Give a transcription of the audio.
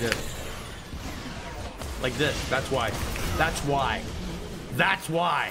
like this. Like this. That's why. That's why. That's why.